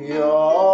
有。